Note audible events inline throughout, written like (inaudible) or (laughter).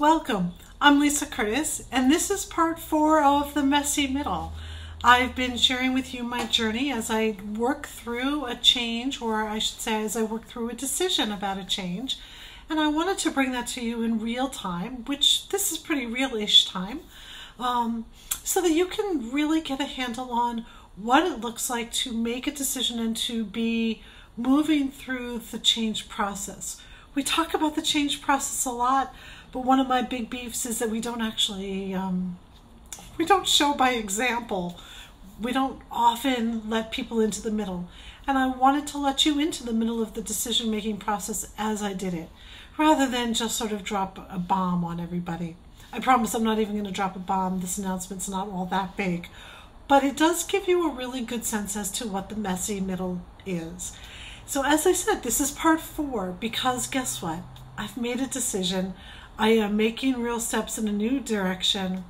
Welcome. I'm Lisa Curtis, and this is part four of The Messy Middle. I've been sharing with you my journey as I work through a change, or I should say, as I work through a decision about a change. And I wanted to bring that to you in real time, which this is pretty real ish time, um, so that you can really get a handle on what it looks like to make a decision and to be moving through the change process. We talk about the change process a lot but one of my big beefs is that we don't actually, um, we don't show by example. We don't often let people into the middle. And I wanted to let you into the middle of the decision making process as I did it, rather than just sort of drop a bomb on everybody. I promise I'm not even going to drop a bomb. This announcement's not all that big. But it does give you a really good sense as to what the messy middle is. So, as I said, this is part four because guess what? I've made a decision. I am making real steps in a new direction.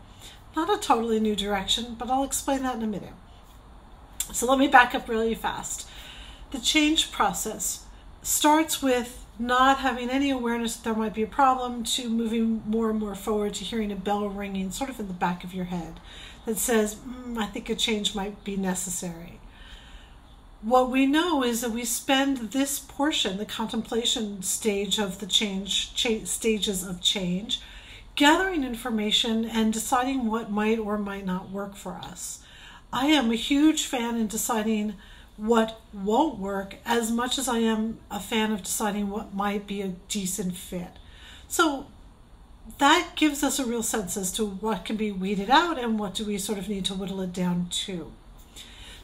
Not a totally new direction, but I'll explain that in a minute. So let me back up really fast. The change process starts with not having any awareness that there might be a problem to moving more and more forward to hearing a bell ringing sort of in the back of your head that says, mm, I think a change might be necessary what we know is that we spend this portion, the contemplation stage of the change, cha- stages of change, gathering information and deciding what might or might not work for us. I am a huge fan in deciding what won't work as much as I am a fan of deciding what might be a decent fit. So that gives us a real sense as to what can be weeded out and what do we sort of need to whittle it down to.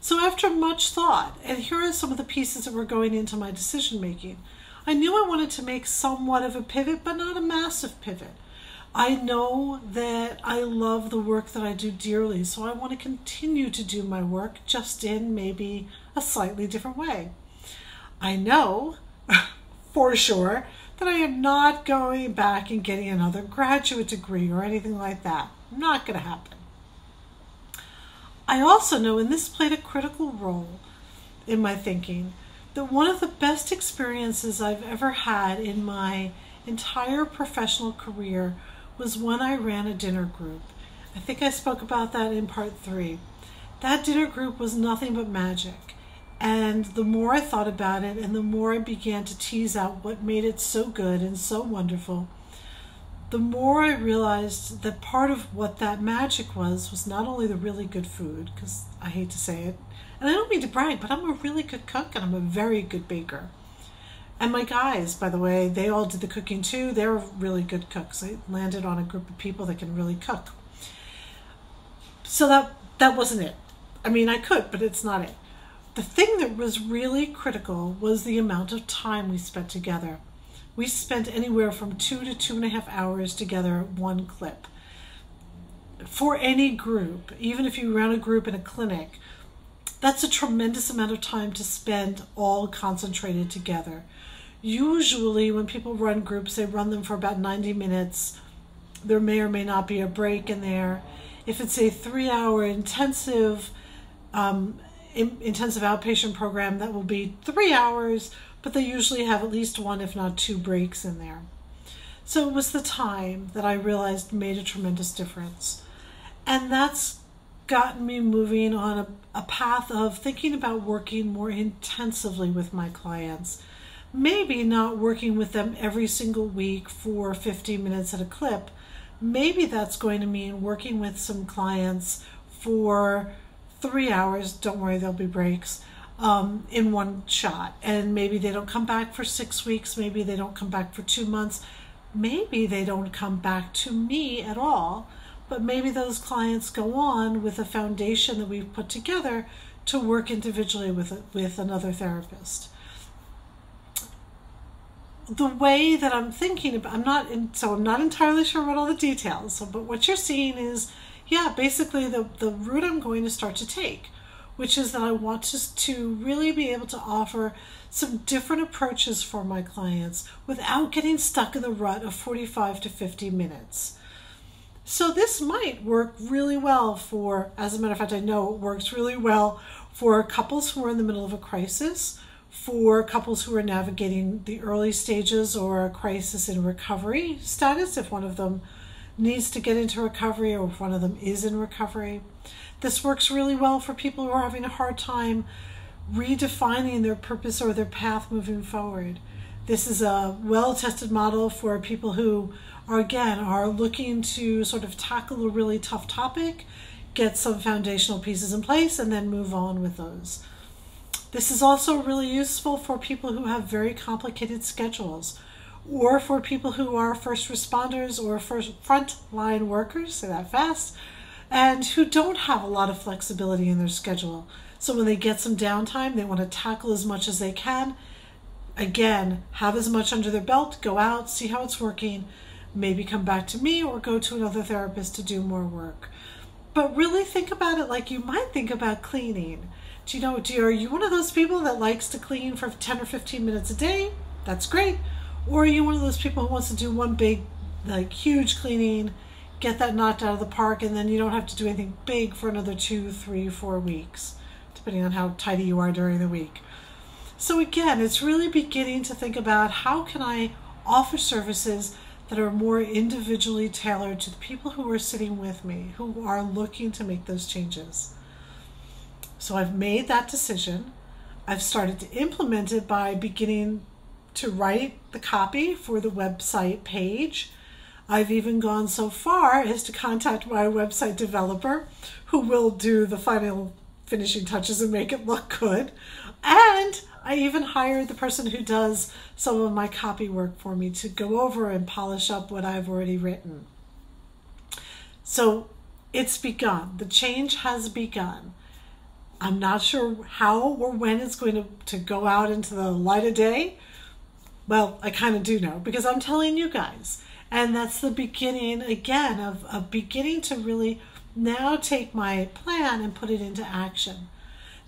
So, after much thought, and here are some of the pieces that were going into my decision making, I knew I wanted to make somewhat of a pivot, but not a massive pivot. I know that I love the work that I do dearly, so I want to continue to do my work just in maybe a slightly different way. I know (laughs) for sure that I am not going back and getting another graduate degree or anything like that. Not going to happen. I also know, and this played a critical role in my thinking, that one of the best experiences I've ever had in my entire professional career was when I ran a dinner group. I think I spoke about that in part three. That dinner group was nothing but magic. And the more I thought about it, and the more I began to tease out what made it so good and so wonderful, the more I realized that part of what that magic was was not only the really good food, because I hate to say it, and I don't mean to brag, but I'm a really good cook and I'm a very good baker. And my guys, by the way, they all did the cooking too. They're really good cooks. I landed on a group of people that can really cook. So that that wasn't it. I mean, I could, but it's not it. The thing that was really critical was the amount of time we spent together. We spent anywhere from two to two and a half hours together one clip. For any group, even if you run a group in a clinic, that's a tremendous amount of time to spend all concentrated together. Usually, when people run groups, they run them for about 90 minutes. There may or may not be a break in there. If it's a three hour intensive, um, in, intensive outpatient program, that will be three hours but they usually have at least one, if not two, breaks in there. So it was the time that I realized made a tremendous difference. And that's gotten me moving on a, a path of thinking about working more intensively with my clients. Maybe not working with them every single week for 15 minutes at a clip. Maybe that's going to mean working with some clients for three hours. Don't worry, there'll be breaks um, in one shot. And maybe they don't come back for six weeks, maybe they don't come back for two months, maybe they don't come back to me at all. But maybe those clients go on with a foundation that we've put together to work individually with with another therapist. The way that I'm thinking about, I'm not, in, so I'm not entirely sure what all the details. So, but what you're seeing is, yeah, basically the the route I'm going to start to take which is that I want to, to really be able to offer some different approaches for my clients without getting stuck in the rut of 45 to 50 minutes. So this might work really well for, as a matter of fact, I know it works really well for couples who are in the middle of a crisis, for couples who are navigating the early stages or a crisis in recovery status, if one of them needs to get into recovery or if one of them is in recovery. This works really well for people who are having a hard time redefining their purpose or their path moving forward. This is a well tested model for people who are, again, are looking to sort of tackle a really tough topic, get some foundational pieces in place, and then move on with those. This is also really useful for people who have very complicated schedules or for people who are first responders or first frontline workers, say that fast, and who don't have a lot of flexibility in their schedule. So when they get some downtime, they want to tackle as much as they can. Again, have as much under their belt, go out, see how it's working, maybe come back to me or go to another therapist to do more work. But really think about it like you might think about cleaning do you know, do you, are you one of those people that likes to clean for 10 or 15 minutes a day? That's great. Or are you one of those people who wants to do one big, like huge cleaning, get that knocked out of the park, and then you don't have to do anything big for another two, three, four weeks, depending on how tidy you are during the week. So again, it's really beginning to think about how can I offer services that are more individually tailored to the people who are sitting with me, who are looking to make those changes. So I've made that decision. I've started to implement it by beginning to write the copy for the website page. I've even gone so far as to contact my website developer who will do the final finishing touches and make it look good. And I even hired the person who does some of my copy work for me to go over and polish up what I've already written. So it's begun. The change has begun. I'm not sure how or when it's going to, to go out into the light of day. Well, I kind of do know because I'm telling you guys. And that's the beginning, again, of, of beginning to really now take my plan and put it into action.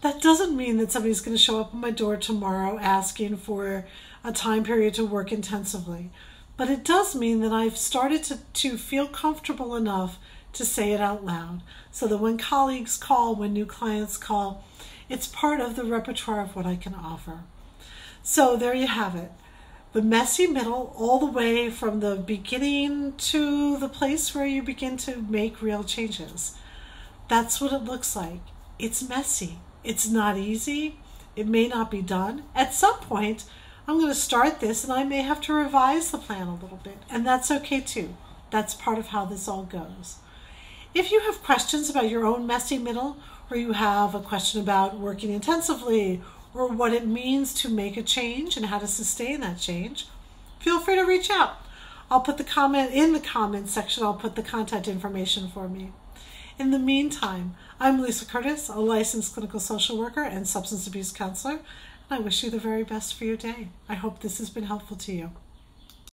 That doesn't mean that somebody's going to show up at my door tomorrow asking for a time period to work intensively. But it does mean that I've started to, to feel comfortable enough to say it out loud so that when colleagues call, when new clients call, it's part of the repertoire of what I can offer. So there you have it. The messy middle, all the way from the beginning to the place where you begin to make real changes. That's what it looks like. It's messy. It's not easy. It may not be done. At some point, I'm going to start this and I may have to revise the plan a little bit. And that's okay too. That's part of how this all goes. If you have questions about your own messy middle, or you have a question about working intensively, or what it means to make a change and how to sustain that change, feel free to reach out. I'll put the comment in the comments section, I'll put the contact information for me. In the meantime, I'm Lisa Curtis, a licensed clinical social worker and substance abuse counselor, and I wish you the very best for your day. I hope this has been helpful to you.